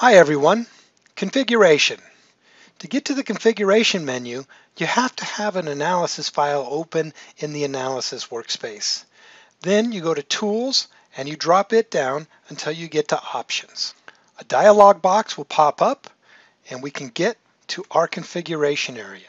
Hi everyone, configuration. To get to the configuration menu, you have to have an analysis file open in the analysis workspace. Then you go to tools and you drop it down until you get to options. A dialog box will pop up and we can get to our configuration area.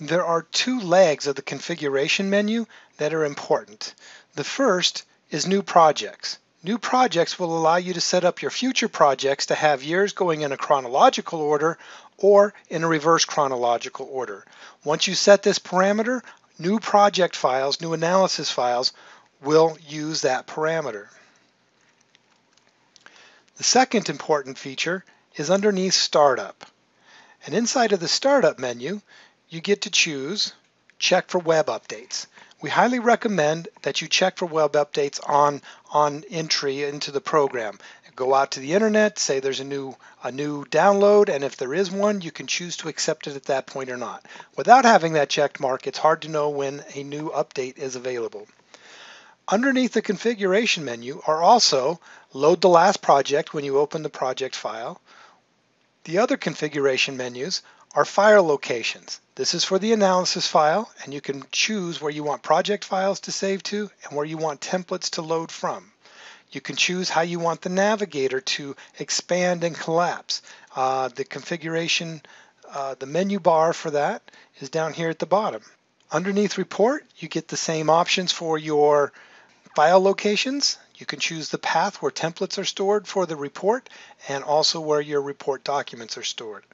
There are two legs of the configuration menu that are important. The first is new projects. New projects will allow you to set up your future projects to have years going in a chronological order or in a reverse chronological order. Once you set this parameter, new project files, new analysis files will use that parameter. The second important feature is underneath Startup. And inside of the Startup menu, you get to choose Check for Web Updates we highly recommend that you check for web updates on on entry into the program. Go out to the internet, say there's a new a new download, and if there is one, you can choose to accept it at that point or not. Without having that checked mark, it's hard to know when a new update is available. Underneath the configuration menu are also load the last project when you open the project file. The other configuration menus are file locations. This is for the analysis file, and you can choose where you want project files to save to and where you want templates to load from. You can choose how you want the navigator to expand and collapse. Uh, the configuration, uh, the menu bar for that is down here at the bottom. Underneath report, you get the same options for your file locations. You can choose the path where templates are stored for the report and also where your report documents are stored.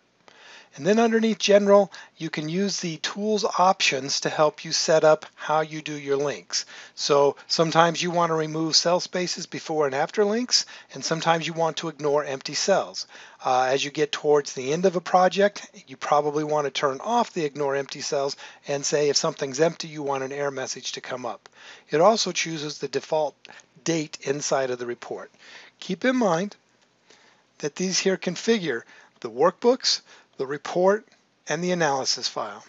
And then underneath general, you can use the tools options to help you set up how you do your links. So sometimes you want to remove cell spaces before and after links, and sometimes you want to ignore empty cells. Uh, as you get towards the end of a project, you probably want to turn off the ignore empty cells and say if something's empty, you want an error message to come up. It also chooses the default date inside of the report. Keep in mind that these here configure the workbooks, the report, and the analysis file.